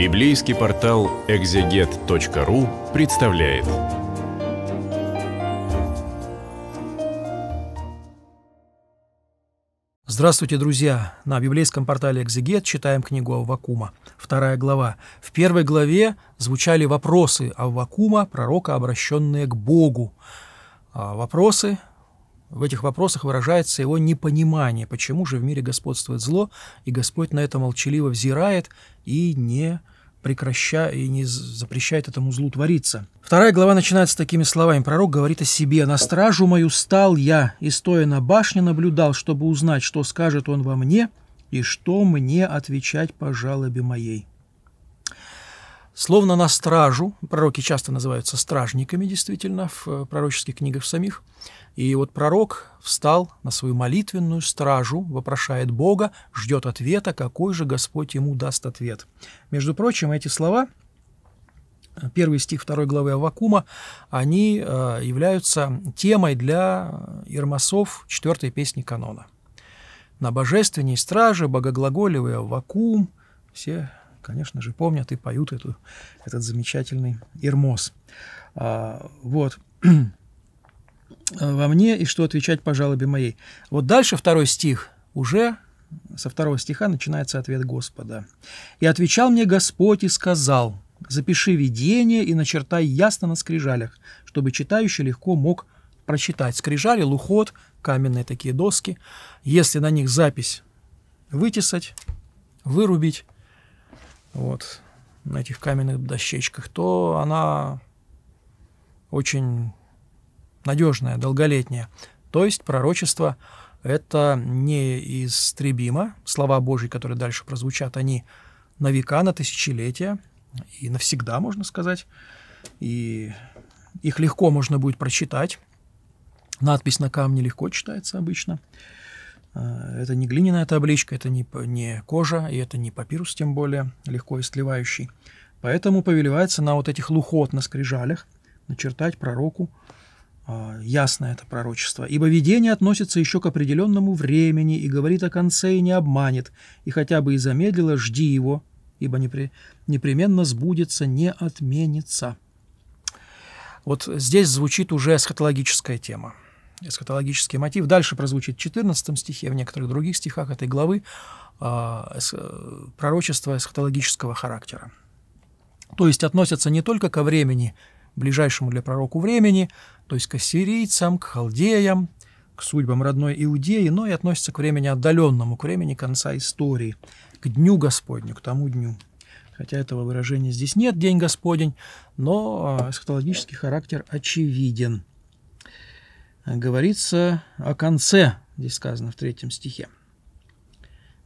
Библейский портал экзегет.ру представляет. Здравствуйте, друзья! На библейском портале «Экзегет» читаем книгу Аввакума, вторая глава. В первой главе звучали вопросы Аввакума, пророка, обращенные к Богу. А вопросы в этих вопросах выражается его непонимание, почему же в мире господствует зло, и Господь на это молчаливо взирает и не прекращает и не запрещает этому злу твориться. Вторая глава начинается такими словами. Пророк говорит о себе. «На стражу мою стал я, и стоя на башне наблюдал, чтобы узнать, что скажет он во мне, и что мне отвечать по жалобе моей». Словно на стражу, пророки часто называются стражниками, действительно, в э, пророческих книгах самих, и вот пророк встал на свою молитвенную стражу, вопрошает Бога, ждет ответа, какой же Господь ему даст ответ. Между прочим, эти слова, первый стих второй главы Авакума, они э, являются темой для ирмасов четвертой песни канона. На божественней страже, богоглаголевый Авакум, все конечно же, помнят и поют эту, этот замечательный Ирмос. А, вот. «Во мне и что отвечать по жалобе моей». Вот дальше второй стих уже со второго стиха начинается ответ Господа. «И отвечал мне Господь и сказал, запиши видение и начертай ясно на скрижалях, чтобы читающий легко мог прочитать. Скрижали, лухот, каменные такие доски. Если на них запись вытесать, вырубить, вот, на этих каменных дощечках, то она очень надежная, долголетняя. То есть пророчество это неистребимо. Слова Божьи, которые дальше прозвучат, они на века, на тысячелетия и навсегда, можно сказать. И их легко можно будет прочитать. Надпись на камне легко читается обычно. А, это не глиняная табличка, это не, не кожа, и это не папирус, тем более легко истлевающий. Поэтому повелевается на вот этих лухот на скрижалях начертать пророку а, ясно это пророчество. Ибо видение относится еще к определенному времени и говорит о конце и не обманет, и хотя бы и замедлило, жди его, ибо непре, непременно сбудется, не отменится. Вот здесь звучит уже эсхатологическая тема эсхатологический мотив. Дальше прозвучит в 14 стихе, в некоторых других стихах этой главы а, пророчество эсхатологического характера. То есть относятся не только ко времени, ближайшему для пророку времени, то есть к ассирийцам, к халдеям, к судьбам родной Иудеи, но и относятся к времени отдаленному, к времени конца истории, к Дню Господню, к тому дню. Хотя этого выражения здесь нет, День Господень, но а, эсхатологический характер очевиден – говорится о конце, здесь сказано в третьем стихе.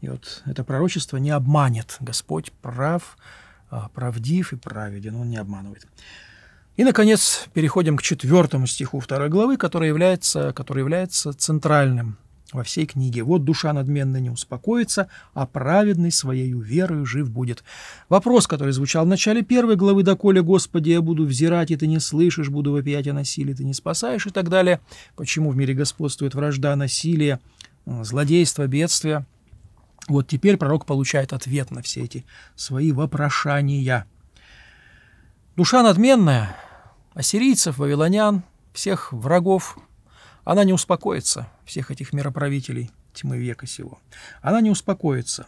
И вот это пророчество не обманет. Господь прав, а, правдив и праведен, Он не обманывает. И, наконец, переходим к четвертому стиху второй главы, который является, который является центральным во всей книге. «Вот душа надменная не успокоится, а праведный своей верою жив будет». Вопрос, который звучал в начале первой главы «Доколе, Господи, я буду взирать, и ты не слышишь, буду вопиять о насилии, ты не спасаешь» и так далее. Почему в мире господствует вражда, насилие, злодейство, бедствие? Вот теперь пророк получает ответ на все эти свои вопрошания. Душа надменная, ассирийцев, вавилонян, всех врагов она не успокоится, всех этих мироправителей тьмы века сего. Она не успокоится.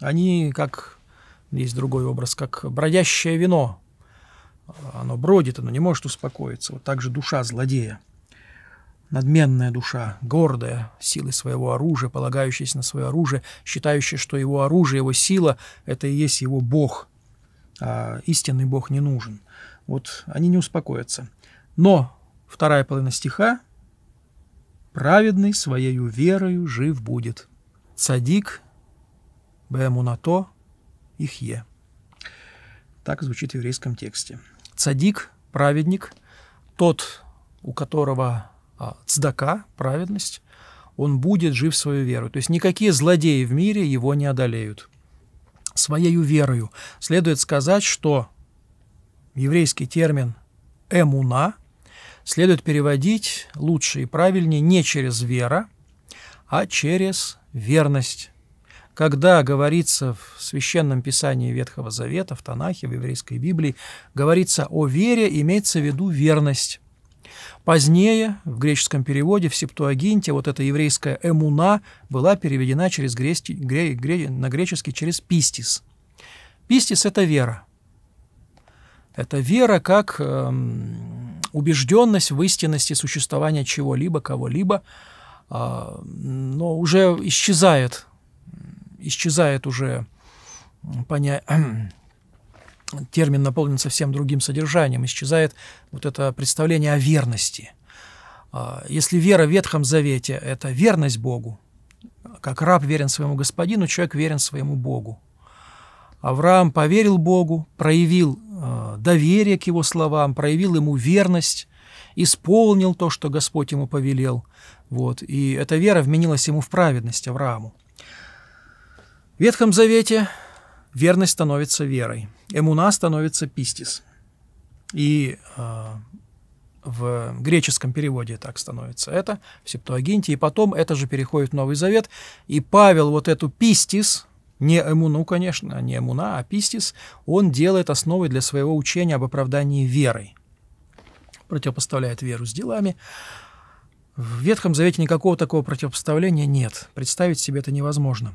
Они, как есть другой образ, как бродящее вино. Оно бродит, оно не может успокоиться. Вот так же душа злодея. Надменная душа, гордая, силой своего оружия, полагающаяся на свое оружие, считающая, что его оружие, его сила – это и есть его Бог, а истинный Бог не нужен. Вот они не успокоятся. Но вторая половина стиха праведный своею верою жив будет. Цадик бэмунато ихе. Так звучит в еврейском тексте. Цадик, праведник, тот, у которого а, цдака, праведность, он будет жив свою веру. То есть никакие злодеи в мире его не одолеют. Своею верою следует сказать, что еврейский термин «эмуна» следует переводить лучше и правильнее не через вера, а через верность. когда говорится в Священном Писании Ветхого Завета, в Танахе, в еврейской Библии, говорится о вере, имеется в виду верность. Позднее в греческом переводе, в Септуагинте, вот эта еврейская «эмуна» была переведена через греческий, гре, гре, на греческий через «пистис». «Пистис» — это вера. Это вера как эм, убежденность в истинности существования чего-либо, кого-либо, э, но уже исчезает, исчезает уже поня... термин наполнен совсем другим содержанием, исчезает вот это представление о верности. А, если вера в Ветхом Завете – это верность Богу, как раб верен своему господину, человек верен своему Богу. Авраам поверил Богу, проявил доверие к его словам, проявил ему верность, исполнил то, что Господь ему повелел. Вот, и эта вера вменилась ему в праведность Аврааму. В Ветхом Завете верность становится верой, эмуна становится пистис. И э, в греческом переводе так становится это, в Септуагинте, и потом это же переходит в Новый Завет, и Павел вот эту пистис, не эмуну, конечно, не эмуна, а пистис, он делает основой для своего учения об оправдании верой. Противопоставляет веру с делами. В Ветхом Завете никакого такого противопоставления нет. Представить себе это невозможно.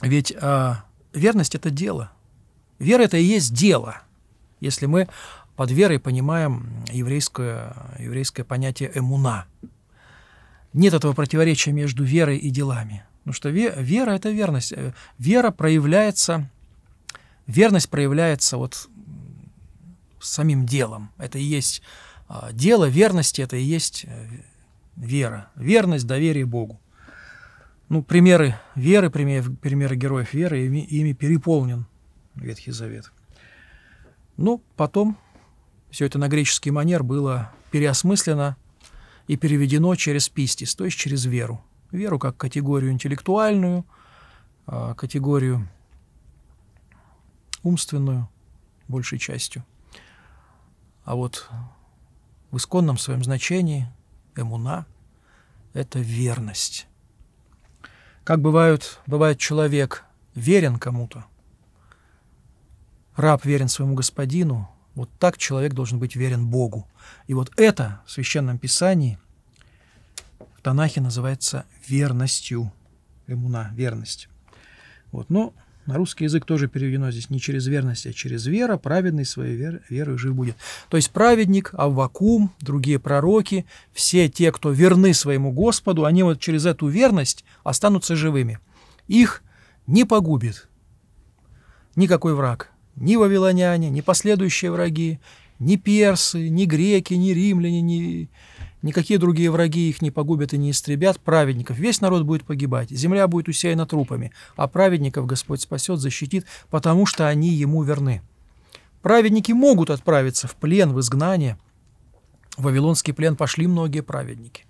Ведь а, верность – это дело. Вера – это и есть дело. Если мы под верой понимаем еврейское, еврейское понятие «эмуна». Нет этого противоречия между верой и делами. Потому что вера – это верность. Э, вера проявляется, верность проявляется вот самим делом. Это и есть а, дело верности, это и есть э, вера. Верность, доверие Богу. Ну, примеры веры, примеры, примеры героев веры, ими, ими переполнен Ветхий Завет. Ну, потом все это на греческий манер было переосмыслено и переведено через пистис, то есть через веру. Веру как категорию интеллектуальную, а, категорию умственную, большей частью. А вот в исконном своем значении эмуна – это верность. Как бывают, бывает человек верен кому-то, раб верен своему господину, вот так человек должен быть верен Богу. И вот это в Священном Писании Танахе называется верностью. Эмуна, верность. Вот, но на русский язык тоже переведено здесь не через верность, а через вера, праведный своей вер, верой жив будет. То есть праведник, Аввакум, другие пророки, все те, кто верны своему Господу, они вот через эту верность останутся живыми. Их не погубит никакой враг, ни вавилоняне, ни последующие враги, ни персы, ни греки, ни римляне, ни Никакие другие враги их не погубят и не истребят праведников. Весь народ будет погибать, земля будет усеяна трупами, а праведников Господь спасет, защитит, потому что они ему верны. Праведники могут отправиться в плен, в изгнание. В Вавилонский плен пошли многие праведники.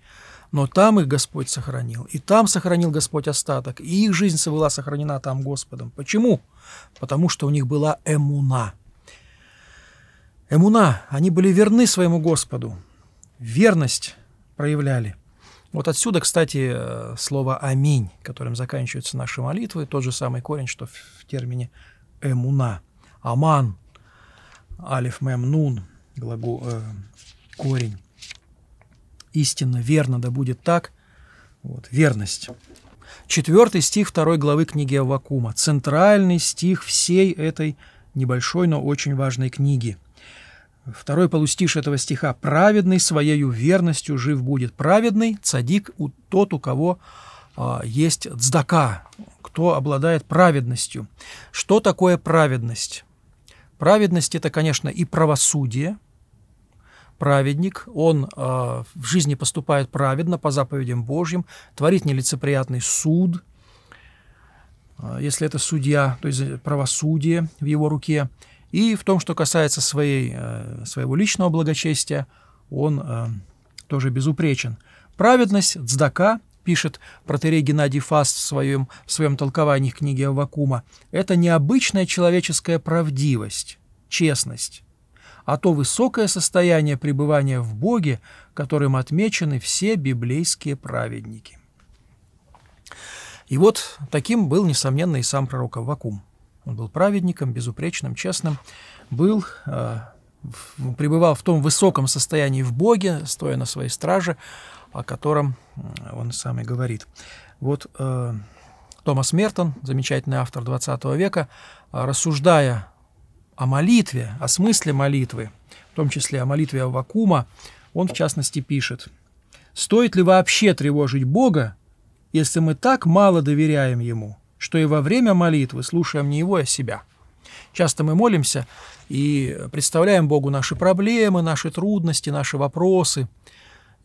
Но там их Господь сохранил, и там сохранил Господь остаток, и их жизнь была сохранена там Господом. Почему? Потому что у них была эмуна. Эмуна, они были верны своему Господу верность проявляли. Вот отсюда, кстати, э, слово «аминь», которым заканчиваются наши молитвы, тот же самый корень, что в термине «эмуна». «Аман», «алиф мем нун», глагол, э, корень. Истинно, верно, да будет так. Вот, верность. Четвертый стих второй главы книги Аввакума. Центральный стих всей этой небольшой, но очень важной книги – Второй полустиш этого стиха «Праведный своею верностью жив будет». Праведный цадик у тот, у кого а, есть цдака, кто обладает праведностью. Что такое праведность? Праведность – это, конечно, и правосудие. Праведник, он э, в жизни поступает праведно по заповедям Божьим, творит нелицеприятный суд, э, если это судья, то есть правосудие в его руке – и в том, что касается своей, э, своего личного благочестия, он э, тоже безупречен. Праведность, цдака, пишет протерей Геннадий Фаст в своем, в своем толковании книги Аввакума, это необычная человеческая правдивость, честность, а то высокое состояние пребывания в Боге, которым отмечены все библейские праведники. И вот таким был, несомненно, и сам пророк Аввакум. Он был праведником, безупречным, честным, был, э, пребывал в том высоком состоянии в Боге, стоя на своей страже, о котором он сам и говорит. Вот э, Томас Мертон, замечательный автор XX века, рассуждая о молитве, о смысле молитвы, в том числе о молитве Аввакума, он в частности пишет, «Стоит ли вообще тревожить Бога, если мы так мало доверяем Ему, что и во время молитвы слушаем не Его, а себя?» Часто мы молимся и представляем Богу наши проблемы, наши трудности, наши вопросы,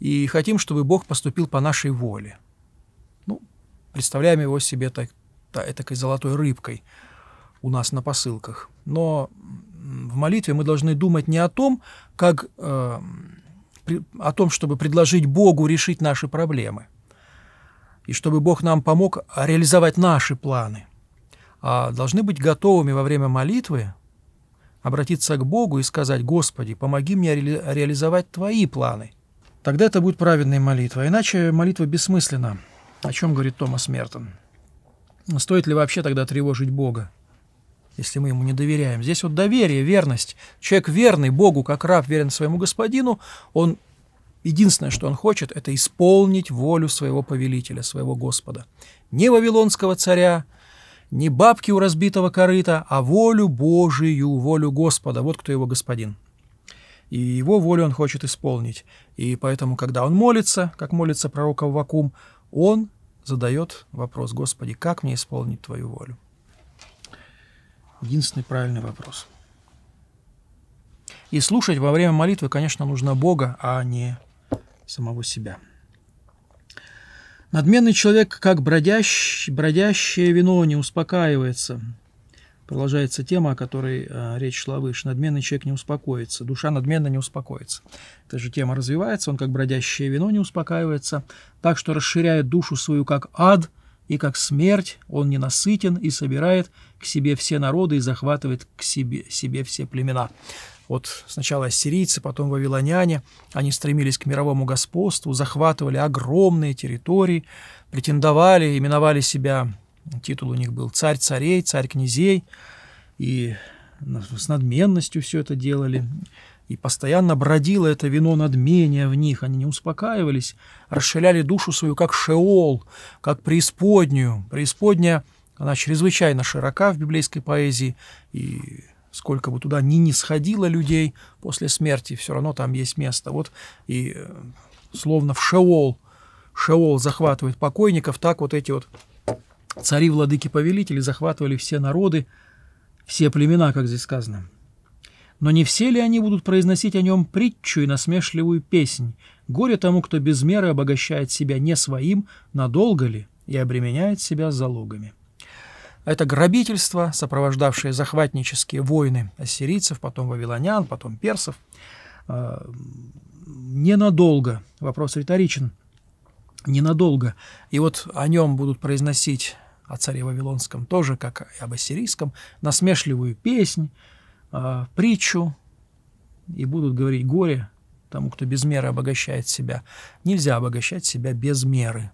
и хотим, чтобы Бог поступил по нашей воле. Ну, представляем его себе так, так, такой золотой рыбкой у нас на посылках. Но в молитве мы должны думать не о том, как э, о том, чтобы предложить Богу решить наши проблемы, и чтобы Бог нам помог реализовать наши планы, а должны быть готовыми во время молитвы обратиться к Богу и сказать, «Господи, помоги мне ре реализовать Твои планы». Тогда это будет праведная молитва. Иначе молитва бессмысленна. О чем говорит Томас Мертон? Стоит ли вообще тогда тревожить Бога? если мы ему не доверяем. Здесь вот доверие, верность. Человек верный Богу, как раб верен своему господину, он единственное, что он хочет, это исполнить волю своего повелителя, своего Господа. Не вавилонского царя, не бабки у разбитого корыта, а волю Божию, волю Господа. Вот кто его господин. И его волю он хочет исполнить. И поэтому, когда он молится, как молится пророк Аввакум, он задает вопрос, Господи, как мне исполнить Твою волю? Единственный правильный вопрос. И слушать во время молитвы, конечно, нужно Бога, а не самого себя. Надменный человек, как бродящ, бродящее вино, не успокаивается. Продолжается тема, о которой э, речь шла выше. Надменный человек не успокоится, душа надменно не успокоится. Эта же тема развивается, он как бродящее вино не успокаивается, так что расширяет душу свою как ад – и как смерть он ненасытен и собирает к себе все народы и захватывает к себе, себе все племена. Вот сначала ассирийцы, потом вавилоняне, они стремились к мировому господству, захватывали огромные территории, претендовали, именовали себя, титул у них был царь царей, царь князей, и с надменностью все это делали. И постоянно бродило это вино надмения в них, они не успокаивались, расширяли душу свою, как шеол, как преисподнюю. Преисподняя, она чрезвычайно широка в библейской поэзии, и сколько бы туда ни не сходило людей после смерти, все равно там есть место. Вот и э, словно в шеол, шеол захватывает покойников, так вот эти вот цари, владыки, повелители захватывали все народы, все племена, как здесь сказано. Но не все ли они будут произносить о нем притчу и насмешливую песнь? Горе тому, кто без меры обогащает себя не своим, надолго ли, и обременяет себя залогами. Это грабительство, сопровождавшее захватнические войны ассирийцев, потом вавилонян, потом персов. А, ненадолго, вопрос риторичен, ненадолго. И вот о нем будут произносить о царе Вавилонском тоже, как и об ассирийском, насмешливую песнь, э, притчу и будут говорить горе тому, кто без меры обогащает себя. Нельзя обогащать себя без меры.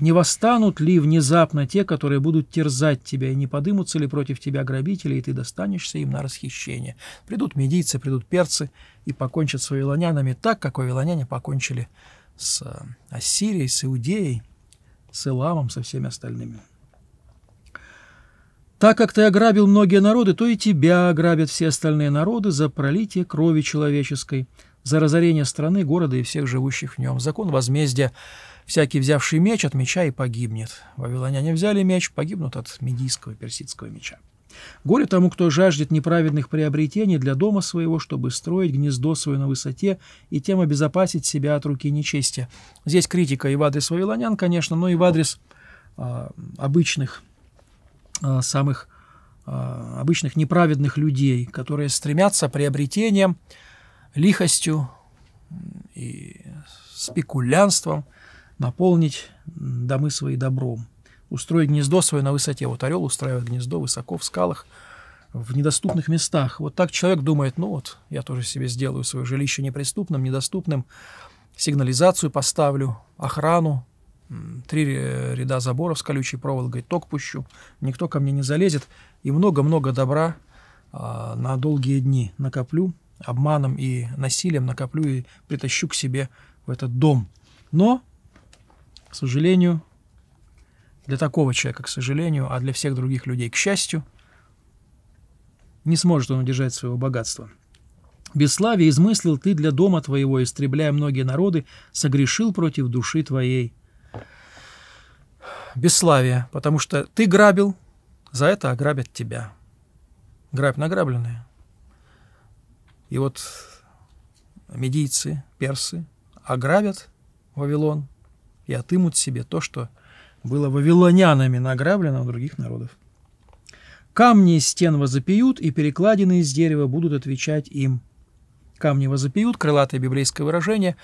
Не восстанут ли внезапно те, которые будут терзать тебя, и не подымутся ли против тебя грабители, и ты достанешься им на расхищение? Придут медийцы, придут перцы и покончат с вавилонянами так, как вавилоняне покончили с э, Ассирией, с Иудеей, с Иламом, со всеми остальными. Так как ты ограбил многие народы, то и тебя ограбят все остальные народы за пролитие крови человеческой, за разорение страны, города и всех живущих в нем. Закон возмездия. Всякий, взявший меч, от меча и погибнет. Вавилоняне взяли меч, погибнут от медийского персидского меча. Горе тому, кто жаждет неправедных приобретений для дома своего, чтобы строить гнездо свое на высоте и тем обезопасить себя от руки нечестия. Здесь критика и в адрес вавилонян, конечно, но и в адрес а, обычных Э, самых э, обычных неправедных людей, которые стремятся приобретением, лихостью и спекулянством наполнить домы свои добром, устроить гнездо свое на высоте. Вот орел устраивает гнездо высоко в скалах, в недоступных местах. Вот так человек думает, ну вот, я тоже себе сделаю свое жилище неприступным, недоступным, сигнализацию поставлю, охрану три ряда заборов с колючей проволокой, ток пущу, никто ко мне не залезет, и много-много добра а, на долгие дни накоплю, обманом и насилием накоплю и притащу к себе в этот дом. Но, к сожалению, для такого человека, к сожалению, а для всех других людей, к счастью, не сможет он удержать своего богатства. Бесславие измыслил ты для дома твоего, истребляя многие народы, согрешил против души твоей. Бесславие, потому что ты грабил, за это ограбят тебя. Грабь награбленное. И вот медийцы, персы ограбят Вавилон и отымут себе то, что было вавилонянами награблено у других народов. Камни из стен возопьют, и перекладины из дерева будут отвечать им. Камни возопьют, крылатое библейское выражение,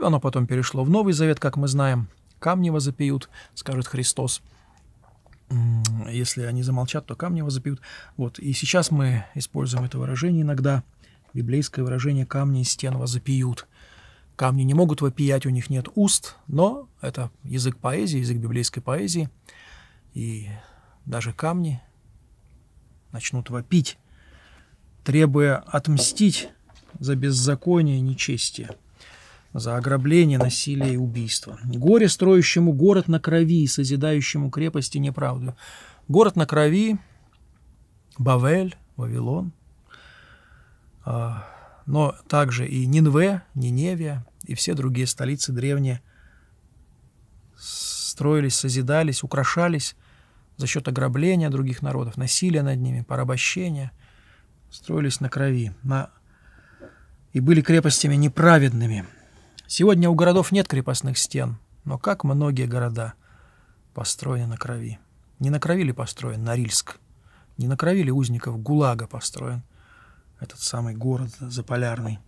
оно потом перешло в Новый Завет, как мы знаем. Камни возопьют, скажет Христос. Если они замолчат, то камни возопьют. Вот. И сейчас мы используем это выражение иногда. Библейское выражение «камни из стен возопьют». Камни не могут вопиять, у них нет уст, но это язык поэзии, язык библейской поэзии. И даже камни начнут вопить, требуя отмстить за беззаконие и нечестие, за ограбление, насилие и убийство. Горе, строящему город на крови созидающему крепости неправду. Город на крови, Бавель, Вавилон, а, но также и Нинве, Ниневия, и все другие столицы древние строились, созидались, украшались за счет ограбления других народов, насилия над ними, порабощения, строились на крови на... и были крепостями неправедными. Сегодня у городов нет крепостных стен, но как многие города построены на крови. Не на крови ли построен Норильск? Не на крови ли узников ГУЛАГа построен этот самый город заполярный?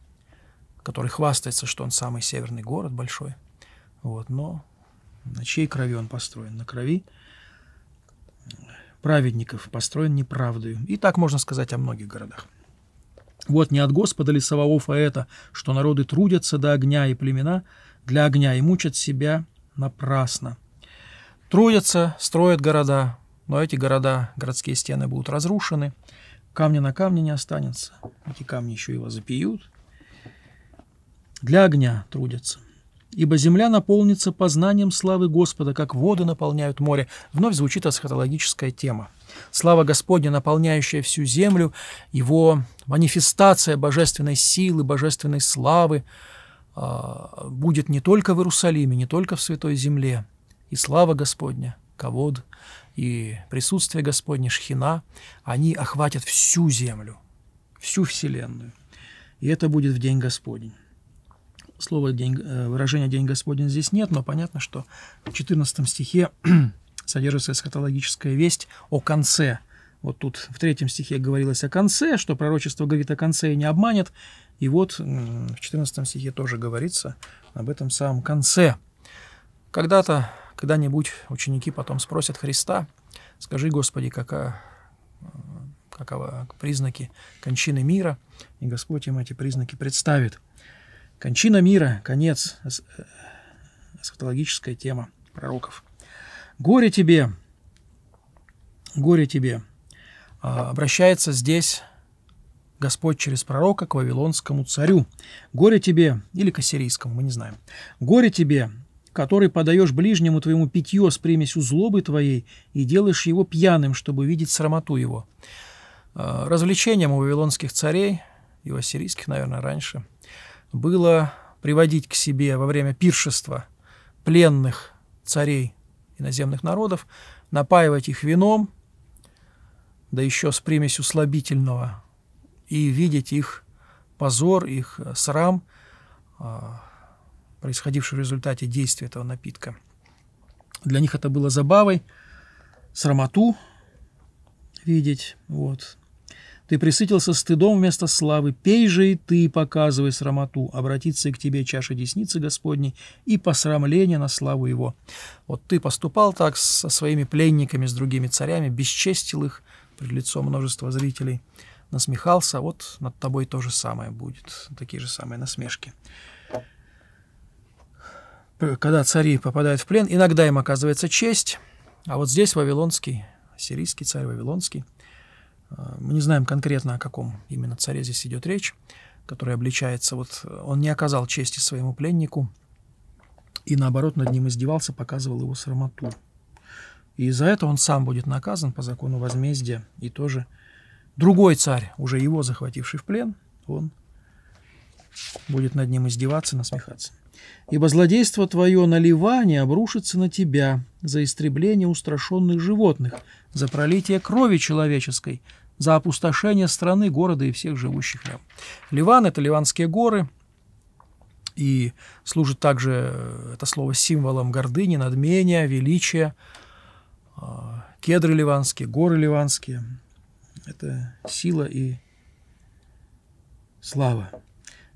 Который хвастается, что он самый северный город большой. Вот, но на чьей крови он построен? На крови праведников построен неправдою. И так можно сказать о многих городах. Вот не от Господа ли Саваофа это, что народы трудятся до огня и племена для огня и мучат себя напрасно. Трудятся, строят города, но эти города, городские стены будут разрушены, камня на камне не останется. Эти камни еще его запьют, для огня трудятся. Ибо земля наполнится познанием славы Господа, как воды наполняют море. Вновь звучит эсхатологическая тема. Слава Господня, наполняющая всю землю, его манифестация божественной силы, божественной славы а, будет не только в Иерусалиме, не только в Святой Земле. И слава Господня, Кавод, и присутствие Господне, Шхина, они охватят всю землю, всю Вселенную. И это будет в день Господень. Слова день, э, выражения «день Господень» здесь нет, но понятно, что в 14 стихе содержится эсхатологическая весть о конце. Вот тут в третьем стихе говорилось о конце, что пророчество говорит о конце и не обманет. И вот в 14 стихе тоже говорится об этом самом конце. Когда-то, когда-нибудь ученики потом спросят Христа, скажи, Господи, какая, каковы признаки кончины мира, и Господь им эти признаки представит – Кончина мира, конец, эсхатологическая тема пророков. Горе тебе, горе тебе. А, обращается здесь Господь через пророка к вавилонскому царю. Горе тебе, или к ассирийскому, мы не знаем. Горе тебе, который подаешь ближнему твоему питье с примесью злобы твоей и делаешь его пьяным, чтобы видеть срамоту его. А, развлечением у вавилонских царей, и у ассирийских, наверное, раньше, было приводить к себе во время пиршества пленных царей иноземных народов, напаивать их вином, да еще с примесью слабительного, и видеть их позор, их срам, а, происходивший в результате действия этого напитка. Для них это было забавой, срамоту видеть, вот, ты присытился стыдом вместо славы. Пей же и ты, показывай срамоту. Обратиться к тебе чаша десницы Господней и посрамление на славу его. Вот ты поступал так со своими пленниками, с другими царями, бесчестил их пред лицом множества зрителей, насмехался, вот над тобой то же самое будет, такие же самые насмешки. когда цари попадают в плен, иногда им оказывается честь, а вот здесь вавилонский, сирийский царь вавилонский, мы не знаем конкретно, о каком именно царе здесь идет речь, который обличается, вот он не оказал чести своему пленнику, и наоборот над ним издевался, показывал его срамоту. И за это он сам будет наказан по закону возмездия, и тоже другой царь, уже его захвативший в плен, он будет над ним издеваться, насмехаться. «Ибо злодейство твое на Ливане обрушится на тебя за истребление устрашенных животных, за пролитие крови человеческой, за опустошение страны, города и всех живущих рядом». Ливан – это Ливанские горы, и служит также э, это слово символом гордыни, надмения, величия. А, кедры ливанские, горы ливанские – это сила и слава.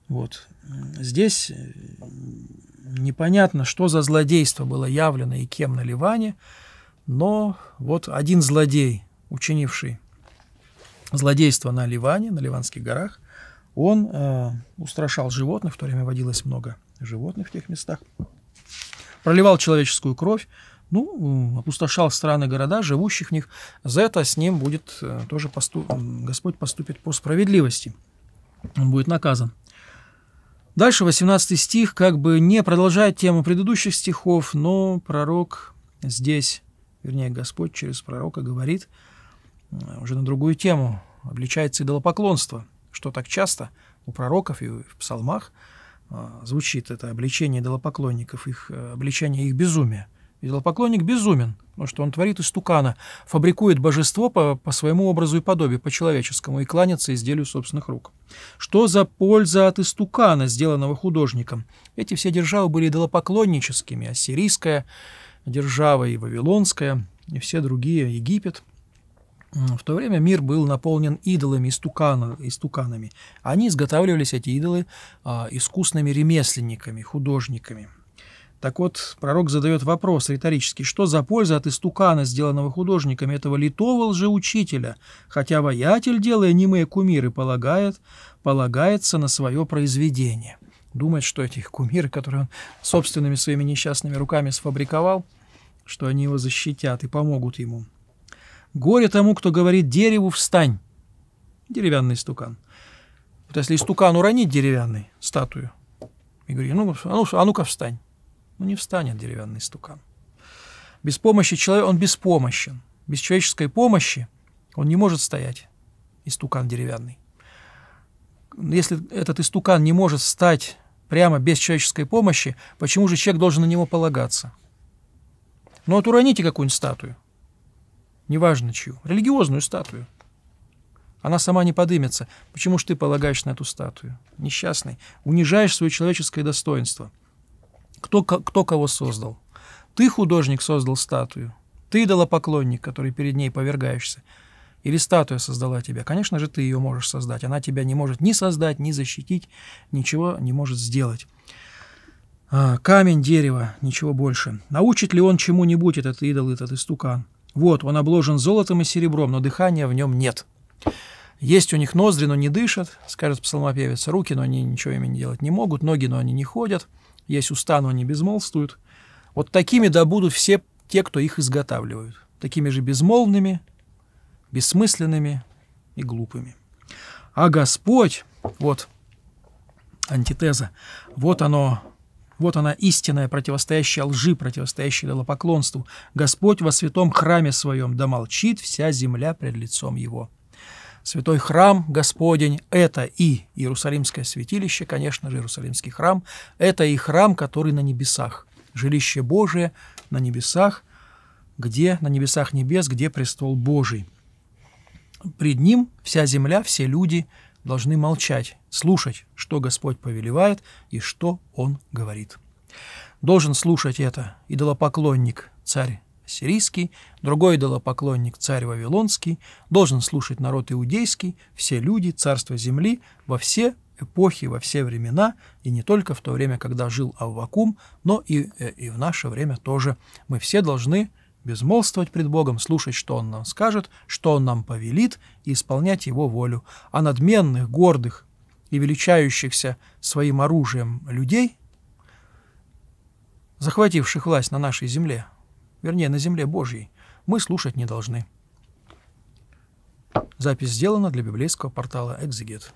Вот. Здесь э, непонятно, что за злодейство было явлено и кем на Ливане, но вот один злодей, учинивший злодейство на Ливане, на Ливанских горах, он э, устрашал животных, в то время водилось много животных в тех местах, проливал человеческую кровь, ну, опустошал страны, города, живущих в них. За это с ним будет э, тоже поступ... Господь поступит по справедливости. Он будет наказан. Дальше 18 стих как бы не продолжает тему предыдущих стихов, но пророк здесь, вернее, Господь через пророка говорит уже на другую тему, обличается идолопоклонство, что так часто у пророков и в псалмах э, звучит это обличение идолопоклонников, их э, обличение их безумия. Идолопоклонник безумен, потому что он творит из тукана, фабрикует божество по, по своему образу и подобию, по человеческому, и кланяется изделию собственных рук. Что за польза от истукана, сделанного художником? Эти все державы были идолопоклонническими, ассирийская держава и вавилонская, и все другие, Египет. В то время мир был наполнен идолами, истукана, истуканами. Они изготавливались, эти идолы, а, искусными ремесленниками, художниками – так вот, пророк задает вопрос риторический, что за польза от истукана, сделанного художниками этого литого лжеучителя, хотя воятель, делая немые кумиры, полагает, полагается на свое произведение. Думает, что эти кумиры, которые он собственными своими несчастными руками сфабриковал, что они его защитят и помогут ему. Горе тому, кто говорит дереву «встань». Деревянный стукан. Вот если стукан уронить деревянный, статую, и говорит, ну, а ну, а ну-ка встань. Ну, не встанет деревянный стукан. Без помощи человека он беспомощен. Без человеческой помощи он не может стоять, истукан деревянный. Если этот истукан не может встать прямо без человеческой помощи, почему же человек должен на него полагаться? Ну вот уроните какую-нибудь статую, неважно чью, религиозную статую. Она сама не подымется. Почему же ты полагаешь на эту статую? Несчастный. Унижаешь свое человеческое достоинство – кто, кто кого создал? Ты, художник, создал статую. Ты идолопоклонник, который перед ней повергаешься. Или статуя создала тебя. Конечно же, ты ее можешь создать. Она тебя не может ни создать, ни защитить, ничего не может сделать. А, камень, дерево, ничего больше. Научит ли он чему-нибудь этот идол, этот истукан? Вот, он обложен золотом и серебром, но дыхания в нем нет. Есть у них ноздри, но не дышат, скажет псалмопевец. Руки, но они ничего ими не делать не могут. Ноги, но они не ходят есть уста, но они безмолвствуют. Вот такими да будут все те, кто их изготавливают. Такими же безмолвными, бессмысленными и глупыми. А Господь, вот антитеза, вот оно, вот она истинная, противостоящая лжи, противостоящая идолопоклонству. Господь во святом храме своем, да молчит вся земля пред лицом его. Святой храм Господень – это и Иерусалимское святилище, конечно же, Иерусалимский храм, это и храм, который на небесах, жилище Божие на небесах, где на небесах небес, где престол Божий. Пред ним вся земля, все люди должны молчать, слушать, что Господь повелевает и что Он говорит. Должен слушать это идолопоклонник, царь сирийский, другой идолопоклонник царь Вавилонский, должен слушать народ иудейский, все люди, царство земли во все эпохи, во все времена, и не только в то время, когда жил Аввакум, но и, э, и в наше время тоже. Мы все должны безмолвствовать пред Богом, слушать, что Он нам скажет, что Он нам повелит, и исполнять Его волю. А надменных, гордых и величающихся своим оружием людей захвативших власть на нашей земле, вернее, на земле Божьей, мы слушать не должны. Запись сделана для библейского портала «Экзегет».